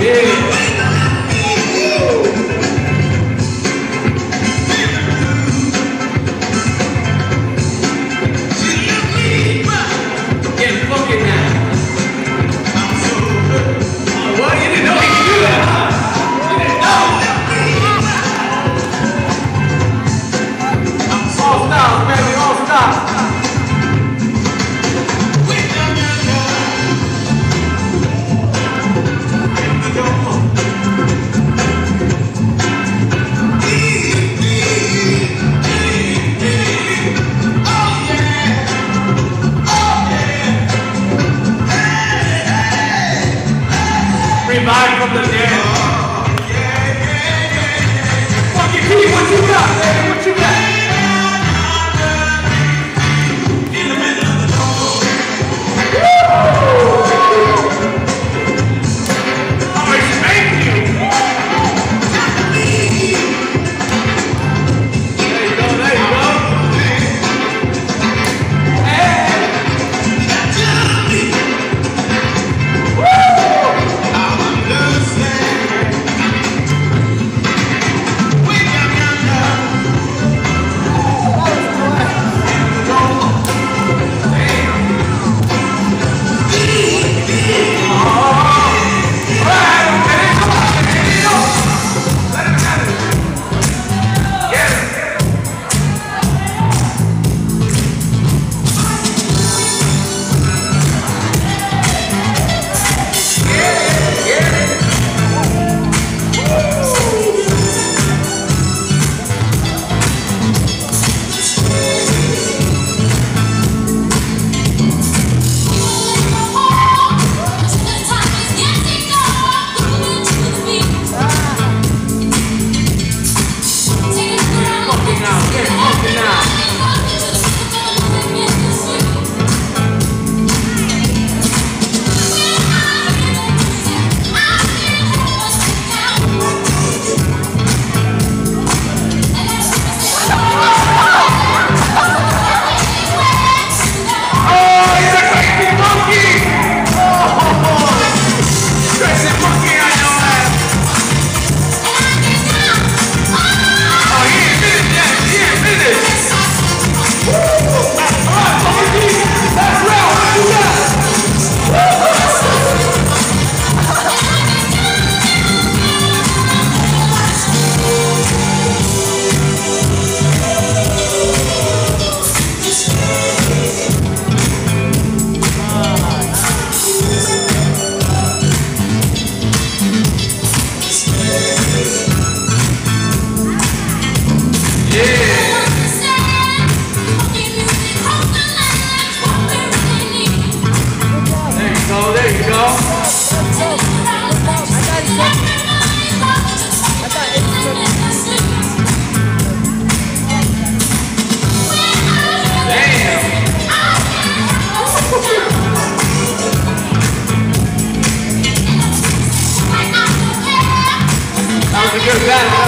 Ei. Revive from the dead. We're good back.